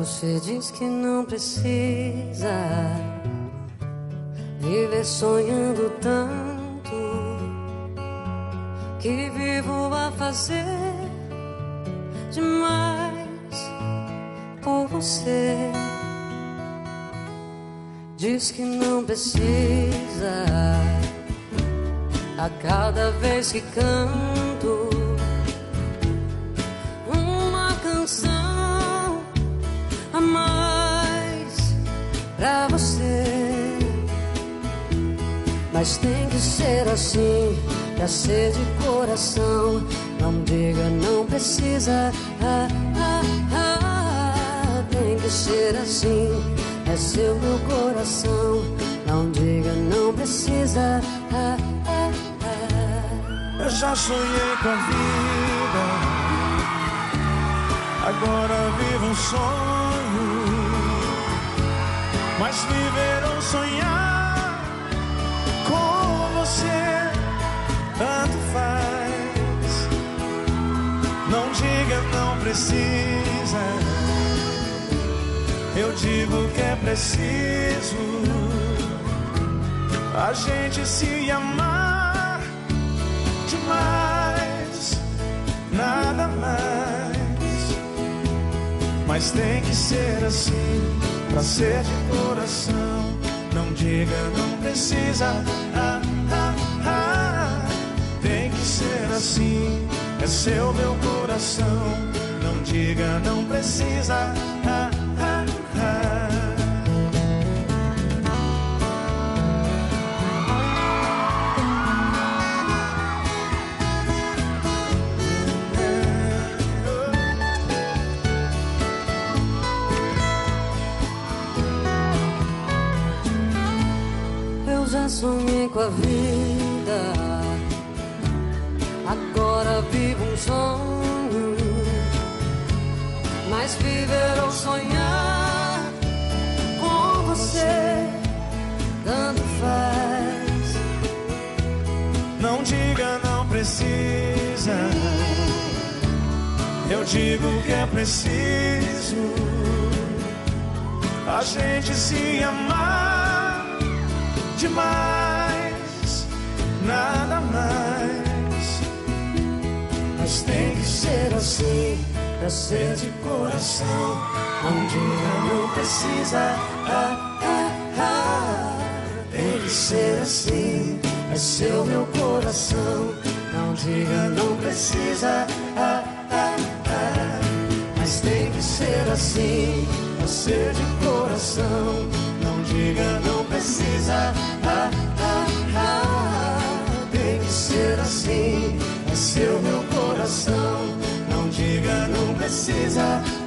Você diz que não precisa viver sonhando tanto que vivo a fazer demais por você. Diz que não precisa a cada vez que canto Mas tem que ser assim, pra ser de coração. Não diga não precisa. Ah, ah, ah, tem que ser assim é seu meu coração. Não diga, não precisa. Ah, ah, ah. Eu já sonhei com a vida, agora vivo um sonho. Mas viver ou sonhar Não diga, não precisa eu digo que é preciso a gente se amar demais, nada mais. Mas tem que ser assim, pra ser de coração. Não diga, não precisa. Ah, ah, ah. Tem que ser assim, é seu meu coração. Não diga, não precisa. Ah, já sonhei com a vida, Mas viver ou sonhar com você, tanto faz. Não diga, não precisa. Eu digo que é preciso a gente se amar demais, nada mais. Mas tem que ser assim, pra ser de coração. Um dia não precisa, ah, ah, ah. Tem que ser assim, é seu meu coração. Não diga, não precisa, ah, ah, ah. Mas tem que ser assim, pra ser de coração. Não diga, não precisa. Ah, ah, ah, tem que ser assim. Precisa.